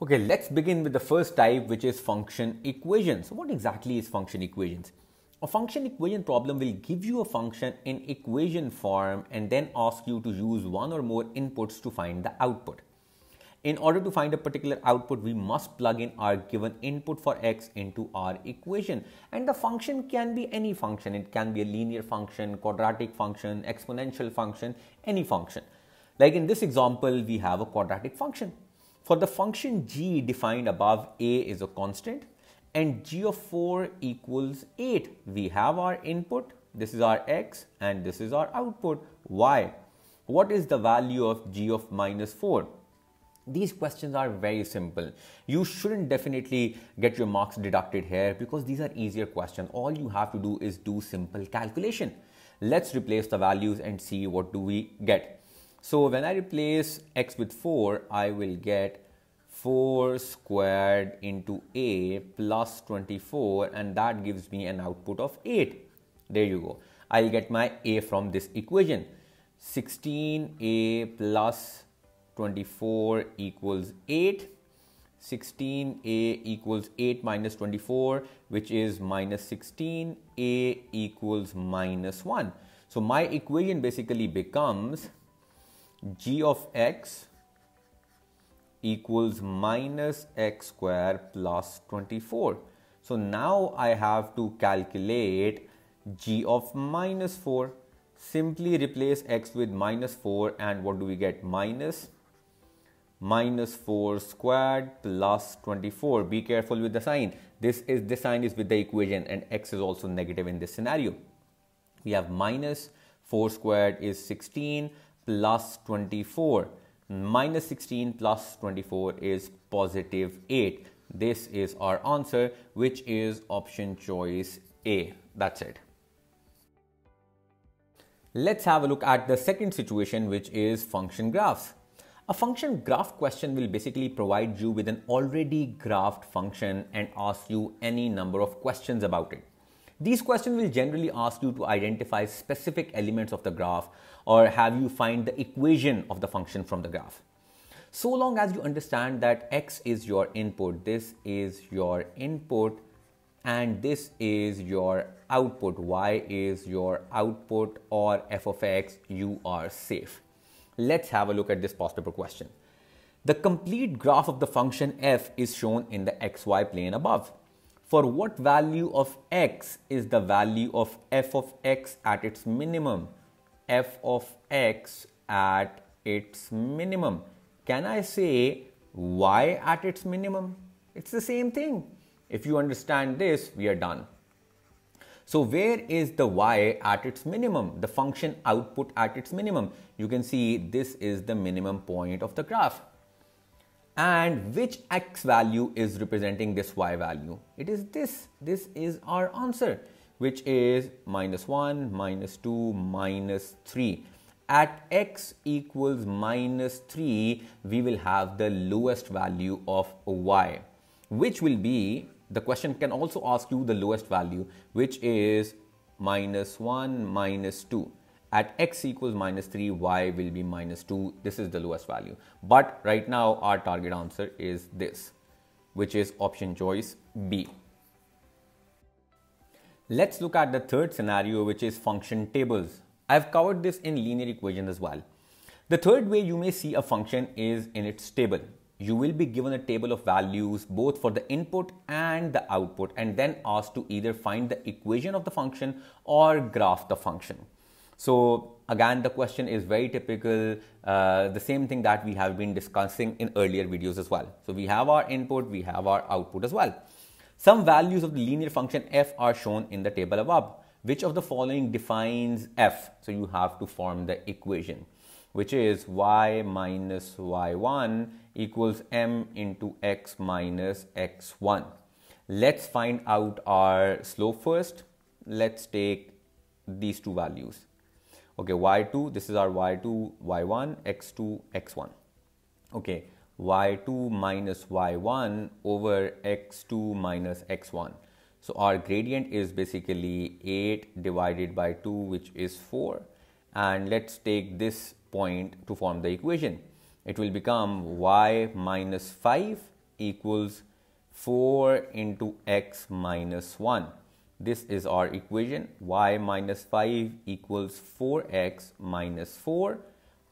Okay, let's begin with the first type, which is function equations. So what exactly is function equations? A function equation problem will give you a function in equation form and then ask you to use one or more inputs to find the output. In order to find a particular output, we must plug in our given input for x into our equation. And the function can be any function. It can be a linear function, quadratic function, exponential function, any function. Like in this example, we have a quadratic function. For the function g defined above, a is a constant and g of 4 equals 8. We have our input, this is our x and this is our output, y. What is the value of g of minus 4? These questions are very simple. You shouldn't definitely get your marks deducted here because these are easier questions. All you have to do is do simple calculation. Let's replace the values and see what do we get. So when I replace x with 4, I will get 4 squared into a plus 24 and that gives me an output of 8. There you go. I'll get my a from this equation. 16a plus 24 equals 8. 16a equals 8 minus 24 which is minus 16 a equals minus 1 so my equation basically becomes g of x equals minus x square plus 24 so now I have to calculate g of minus 4 simply replace x with minus 4 and what do we get minus minus 4 squared plus 24. Be careful with the sign. This is the sign is with the equation and x is also negative in this scenario. We have minus 4 squared is 16 plus 24. Minus 16 plus 24 is positive 8. This is our answer which is option choice A. That's it. Let's have a look at the second situation which is function graphs. A function graph question will basically provide you with an already graphed function and ask you any number of questions about it. These questions will generally ask you to identify specific elements of the graph or have you find the equation of the function from the graph. So long as you understand that x is your input, this is your input and this is your output, y is your output or f of x, you are safe. Let's have a look at this possible question. The complete graph of the function f is shown in the xy plane above. For what value of x is the value of f of x at its minimum? f of x at its minimum. Can I say y at its minimum? It's the same thing. If you understand this, we are done. So where is the y at its minimum? The function output at its minimum. You can see this is the minimum point of the graph. And which x value is representing this y value? It is this. This is our answer, which is minus 1, minus 2, minus 3. At x equals minus 3, we will have the lowest value of y, which will be the question can also ask you the lowest value, which is minus 1 minus 2. At x equals minus 3, y will be minus 2. This is the lowest value. But right now, our target answer is this, which is option choice B. Let's look at the third scenario, which is function tables. I've covered this in linear equations as well. The third way you may see a function is in its table you will be given a table of values both for the input and the output and then asked to either find the equation of the function or graph the function. So again, the question is very typical, uh, the same thing that we have been discussing in earlier videos as well. So we have our input, we have our output as well. Some values of the linear function f are shown in the table above. Which of the following defines f? So you have to form the equation which is y minus y1 equals m into x minus x1. Let's find out our slope first. Let's take these two values. Okay, y2, this is our y2, y1, x2, x1. Okay, y2 minus y1 over x2 minus x1. So our gradient is basically 8 divided by 2 which is 4 and let's take this point to form the equation. It will become y minus 5 equals 4 into x minus 1. This is our equation y minus 5 equals 4x minus 4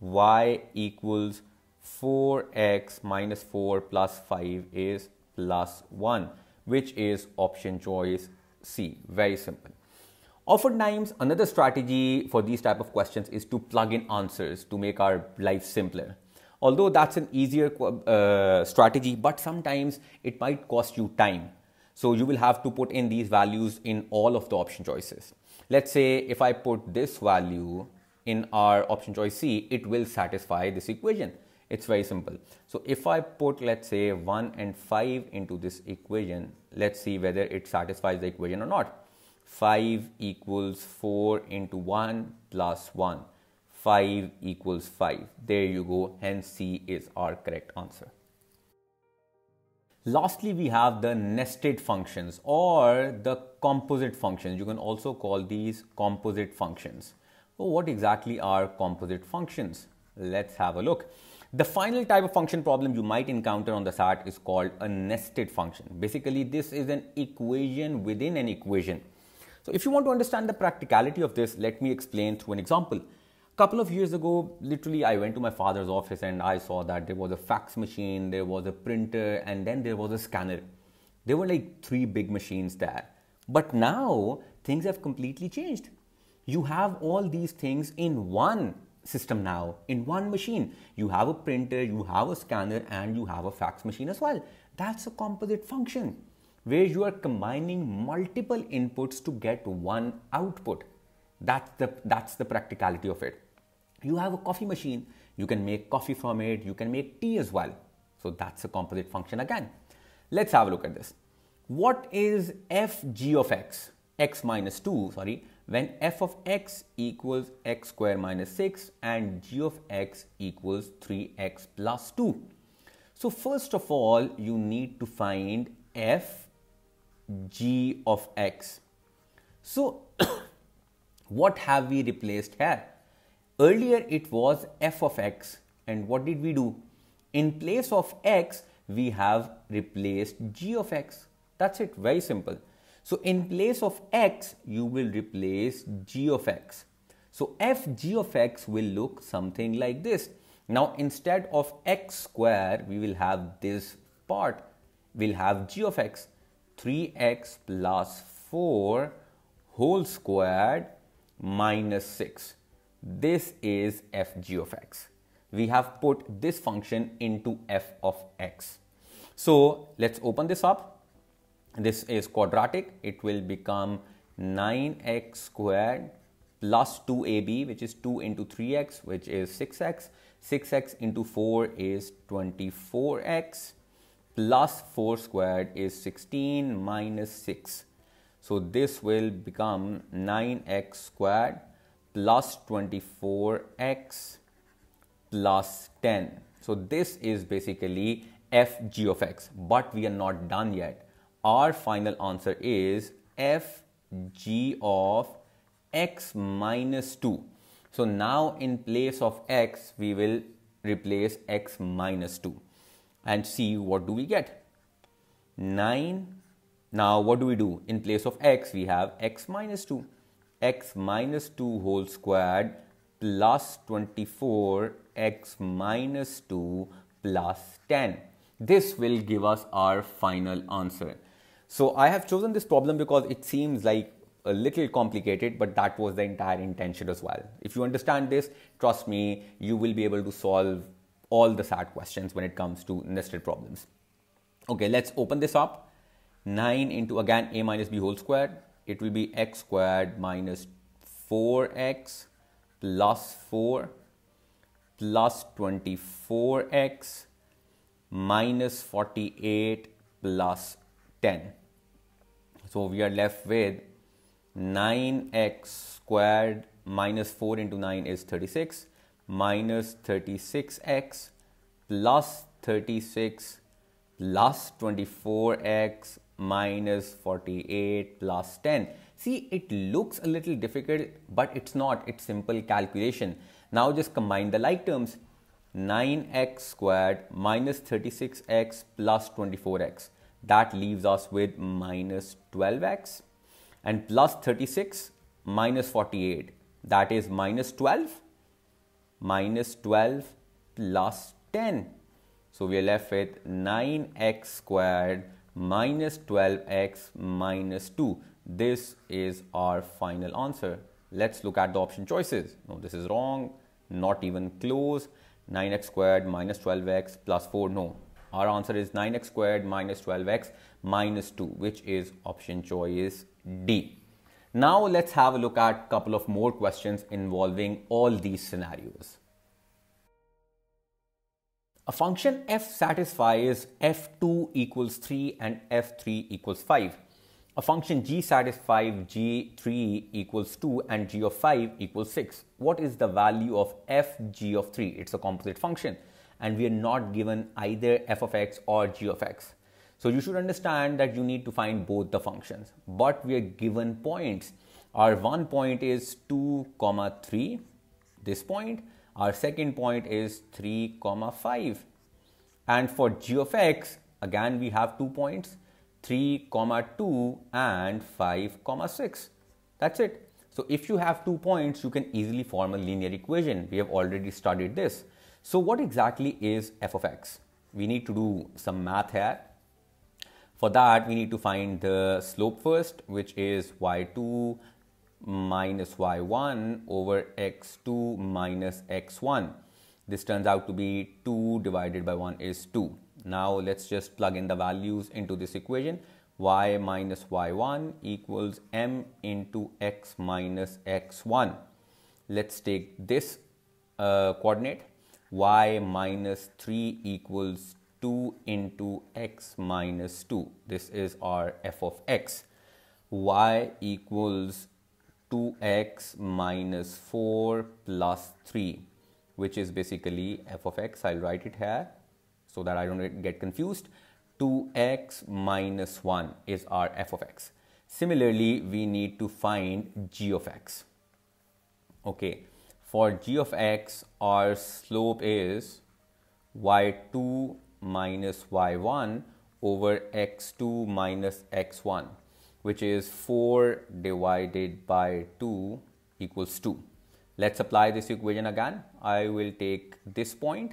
y equals 4x minus 4 plus 5 is plus 1 which is option choice C. Very simple. Oftentimes, another strategy for these type of questions is to plug in answers to make our life simpler. Although that's an easier uh, strategy, but sometimes it might cost you time. So you will have to put in these values in all of the option choices. Let's say if I put this value in our option choice C, it will satisfy this equation. It's very simple. So if I put, let's say 1 and 5 into this equation, let's see whether it satisfies the equation or not. 5 equals 4 into 1 plus 1. 5 equals 5. There you go. Hence C is our correct answer. Lastly, we have the nested functions or the composite functions. You can also call these composite functions. So what exactly are composite functions? Let's have a look. The final type of function problem you might encounter on the SAT is called a nested function. Basically, this is an equation within an equation. So if you want to understand the practicality of this, let me explain through an example. Couple of years ago, literally, I went to my father's office and I saw that there was a fax machine, there was a printer, and then there was a scanner. There were like three big machines there. But now things have completely changed. You have all these things in one system now in one machine. You have a printer, you have a scanner, and you have a fax machine as well. That's a composite function where you are combining multiple inputs to get one output. That's the, that's the practicality of it. You have a coffee machine, you can make coffee from it, you can make tea as well. So that's a composite function again. Let's have a look at this. What is f g of x? x minus 2, sorry, when f of x equals x square minus 6 and g of x equals 3x plus 2. So first of all, you need to find f g of x. So what have we replaced here? Earlier it was f of x and what did we do? In place of x, we have replaced g of x. That's it, very simple. So in place of x, you will replace g of x. So f g of x will look something like this. Now instead of x square, we will have this part. We'll have g of x 3x plus 4 whole squared minus 6. This is f g of x. We have put this function into f of x. So let's open this up this is quadratic it will become 9x squared plus 2ab which is 2 into 3x which is 6x 6x into 4 is 24x plus 4 squared is 16 minus 6 so this will become 9x squared plus 24x plus 10 so this is basically f g of x but we are not done yet our final answer is f g of x minus 2. So now in place of x, we will replace x minus 2 and see what do we get. 9. Now what do we do? In place of x, we have x minus 2. X minus 2 whole squared plus 24 x minus 2 plus 10. This will give us our final answer. So I have chosen this problem because it seems like a little complicated, but that was the entire intention as well. If you understand this, trust me, you will be able to solve all the SAT questions when it comes to nested problems. Okay, let's open this up. 9 into again a minus b whole squared. It will be x squared minus 4x plus 4 plus 24x minus 48 plus 10. So we are left with 9x squared minus 4 into 9 is 36 minus 36x plus 36 plus 24x minus 48 plus 10. See, it looks a little difficult, but it's not. It's simple calculation. Now just combine the like terms. 9x squared minus 36x plus 24x. That leaves us with minus 12x and plus 36 minus 48. That is minus 12 minus 12 plus 10. So we are left with 9x squared minus 12x minus 2. This is our final answer. Let's look at the option choices. No, this is wrong, not even close. 9x squared minus 12x plus 4, no. Our answer is 9x squared minus 12x minus 2, which is option choice D. Now let's have a look at a couple of more questions involving all these scenarios. A function f satisfies f2 equals 3 and f3 equals 5. A function g satisfies g3 equals 2 and g of 5 equals 6. What is the value of f g of 3? It's a composite function and we are not given either f of x or g of x. So you should understand that you need to find both the functions, but we are given points. Our one point is 2 comma 3, this point, our second point is 3 comma 5. And for g of x, again we have two points, 3 comma 2 and 5 comma 6. That's it. So if you have two points, you can easily form a linear equation. We have already studied this. So what exactly is f of x? We need to do some math here. For that, we need to find the slope first, which is y2 minus y1 over x2 minus x1. This turns out to be 2 divided by 1 is 2. Now let's just plug in the values into this equation. y minus y1 equals m into x minus x1. Let's take this uh, coordinate. y minus 3 equals 2 into x minus 2. This is our f of x. y equals 2x minus 4 plus 3 which is basically f of x. I'll write it here so that I don't get confused. 2x minus 1 is our f of x. Similarly, we need to find g of x. Okay, for g of x, our slope is y2 minus y1 over x2 minus x1 which is 4 divided by 2 equals 2. Let's apply this equation again. I will take this point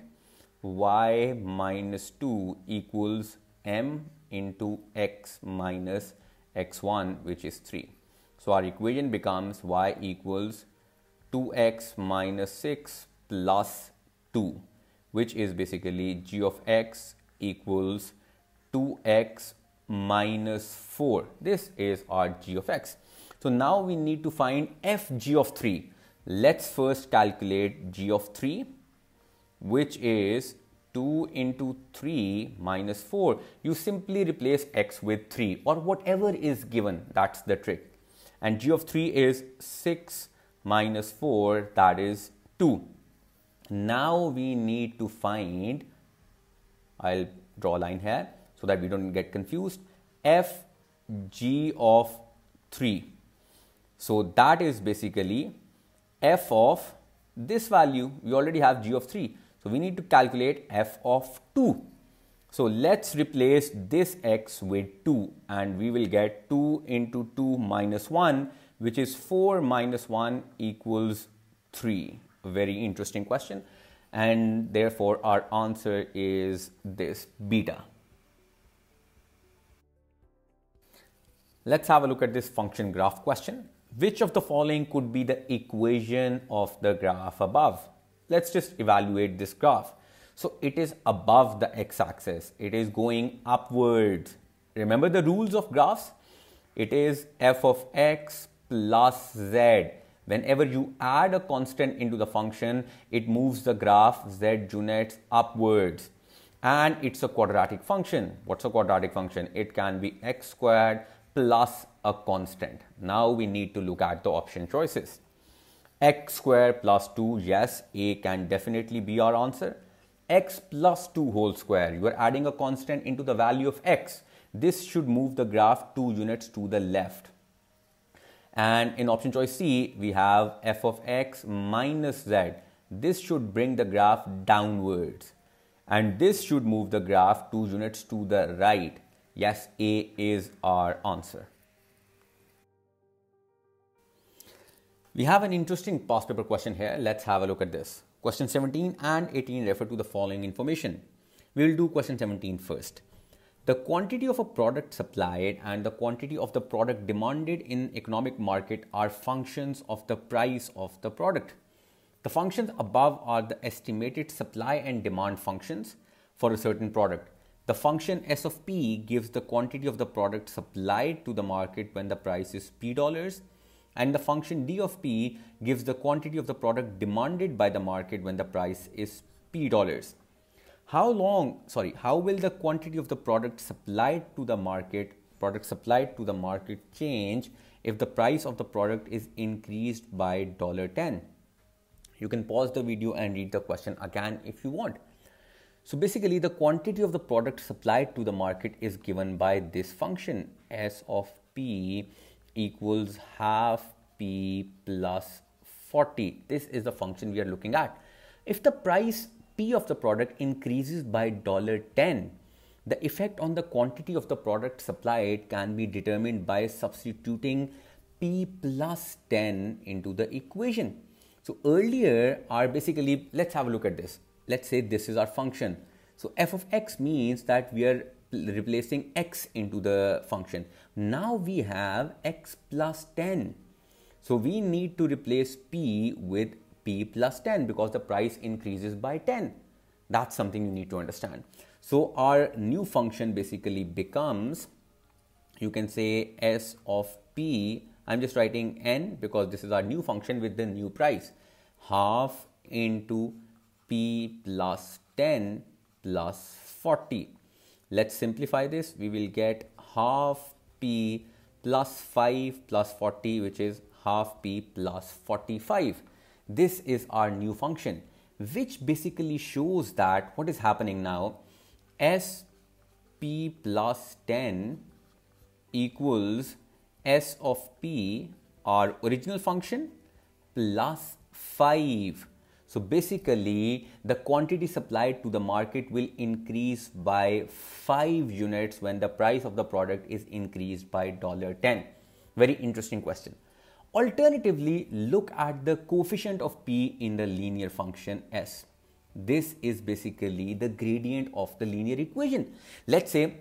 y minus 2 equals m into x minus x1 which is 3. So our equation becomes y equals 2x minus 6 plus 2 which is basically g of x equals 2x minus 4. This is our g of x. So now we need to find f g of 3. Let's first calculate g of 3 which is 2 into 3 minus 4. You simply replace x with 3 or whatever is given. That's the trick. And g of 3 is 6 minus 4 that is 2. Now we need to find, I'll draw a line here so that we don't get confused. F g of 3 so that is basically f of this value. We already have g of 3 so we need to calculate f of 2 so let's replace this x with 2 and we will get 2 into 2 minus 1 which is 4 minus 1 equals 3 a very interesting question. And therefore our answer is this beta Let's have a look at this function graph question. Which of the following could be the equation of the graph above? Let's just evaluate this graph. So it is above the x-axis. It is going upwards. Remember the rules of graphs? It is f of x plus z. Whenever you add a constant into the function, it moves the graph z units upwards. And it's a quadratic function. What's a quadratic function? It can be x squared plus a constant. Now we need to look at the option choices. x square plus 2, yes, A can definitely be our answer. x plus 2 whole square, you are adding a constant into the value of x. This should move the graph 2 units to the left. And in option choice C, we have f of x minus z. this should bring the graph downwards and this should move the graph two units to the right. Yes, A is our answer. We have an interesting past paper question here. Let's have a look at this. Question 17 and 18 refer to the following information. We will do question 17 first. The quantity of a product supplied and the quantity of the product demanded in economic market are functions of the price of the product. The functions above are the estimated supply and demand functions for a certain product. The function S of P gives the quantity of the product supplied to the market when the price is P dollars and the function D of P gives the quantity of the product demanded by the market when the price is P dollars. How long, sorry, how will the quantity of the product supplied to the market, product supplied to the market change if the price of the product is increased by $10? You can pause the video and read the question again if you want. So basically the quantity of the product supplied to the market is given by this function S of P equals half P plus 40. This is the function we are looking at. If the price P of the product increases by dollar $10, the effect on the quantity of the product supplied can be determined by substituting P plus 10 into the equation. So earlier are basically, let's have a look at this. Let's say this is our function. So f of x means that we are replacing x into the function. Now we have x plus 10. So we need to replace p with p plus 10 because the price increases by 10. That's something you need to understand. So our new function basically becomes, you can say s of p I'm just writing n because this is our new function with the new price. Half into p plus 10 plus 40. Let's simplify this. We will get half p plus 5 plus 40 which is half p plus 45. This is our new function which basically shows that what is happening now s p plus 10 equals s of p, our original function, plus 5. So basically, the quantity supplied to the market will increase by 5 units when the price of the product is increased by $10. Very interesting question. Alternatively, look at the coefficient of p in the linear function s. This is basically the gradient of the linear equation. Let's say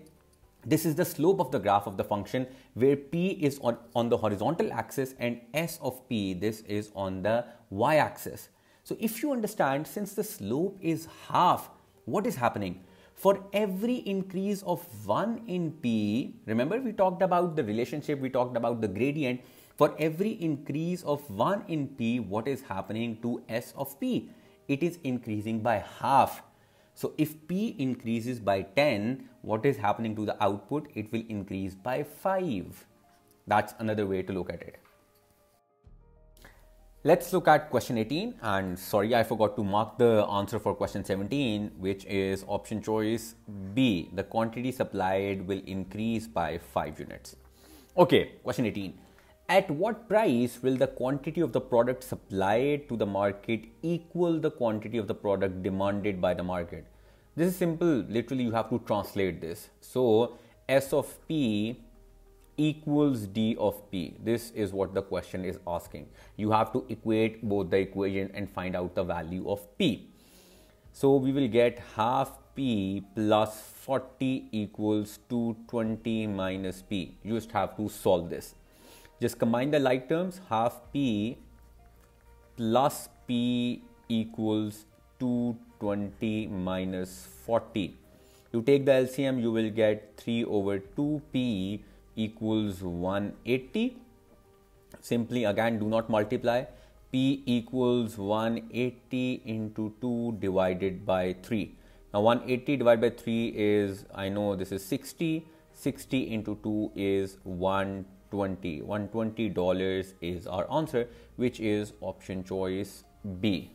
this is the slope of the graph of the function where p is on, on the horizontal axis and s of p, this is on the y-axis. So if you understand, since the slope is half, what is happening? For every increase of 1 in p, remember we talked about the relationship, we talked about the gradient. For every increase of 1 in p, what is happening to s of p? It is increasing by half. So if P increases by 10, what is happening to the output? It will increase by 5. That's another way to look at it. Let's look at question 18 and sorry I forgot to mark the answer for question 17 which is option choice B. The quantity supplied will increase by 5 units. Okay, question 18. At what price will the quantity of the product supplied to the market equal the quantity of the product demanded by the market? This is simple. Literally, you have to translate this. So, S of P equals D of P. This is what the question is asking. You have to equate both the equation and find out the value of P. So, we will get half P plus 40 equals 220 minus P. You just have to solve this. Just combine the like terms, half P plus P equals 220 minus 40. You take the LCM, you will get 3 over 2P equals 180. Simply again, do not multiply. P equals 180 into 2 divided by 3. Now 180 divided by 3 is, I know this is 60. 60 into 2 is 120 $120 is our answer which is option choice B